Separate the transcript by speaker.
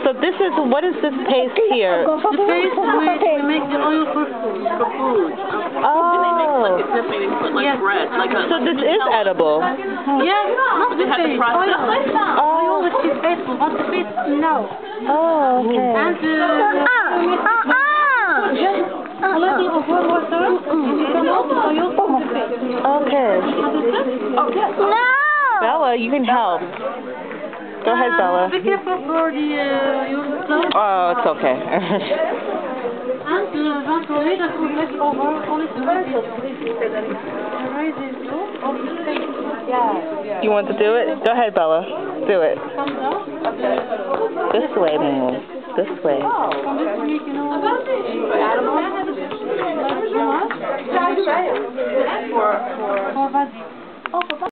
Speaker 1: So this is, what is this paste here?
Speaker 2: The paste which we make the oil for food. For food.
Speaker 1: Oh,
Speaker 3: It's they put like
Speaker 2: Yes.
Speaker 3: bread, like a.
Speaker 1: so this is edible.
Speaker 2: Yes, not the
Speaker 3: They have to
Speaker 2: paste.
Speaker 3: process
Speaker 2: Oil.
Speaker 3: it. Oh.
Speaker 2: Oil which is faithful, but the paste no.
Speaker 1: Oh, okay.
Speaker 2: And uh, ah, ah, ah. a little of warm water. You can also oil for the paste.
Speaker 1: Okay. Oh. Bella, you can help. Go ahead, Bella.
Speaker 2: Be careful for the uh.
Speaker 1: Oh, it's okay.
Speaker 2: Uh, don't worry that will left over all is very good. Raise it of the paste.
Speaker 1: you want to do it? Go ahead, Bella. Do it. This way, Moo. This way.
Speaker 2: From